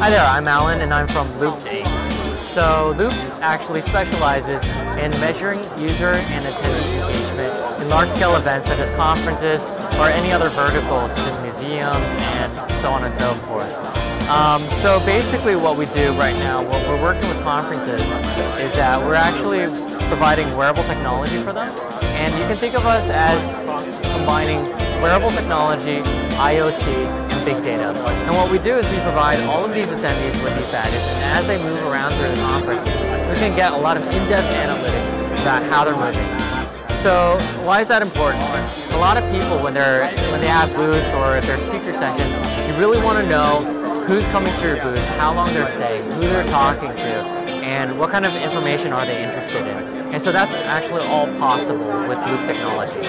Hi there, I'm Alan and I'm from Loopd. So Loop actually specializes in measuring user and attendance engagement in large-scale events such as conferences or any other verticals such as museums and so on and so forth. Um, so basically what we do right now, what we're working with conferences, is that we're actually providing wearable technology for them. And you can think of us as combining wearable technology, IoT, big data. And what we do is we provide all of these attendees with these badges, and as they move around through the conference, we can get a lot of in-depth analytics about how they're moving. So why is that important? A lot of people, when they're when they have booths or if they're speaker sessions, you really want to know who's coming to your booth, how long they're staying, who they're talking to, and what kind of information are they interested in. And so that's actually all possible with booth technology.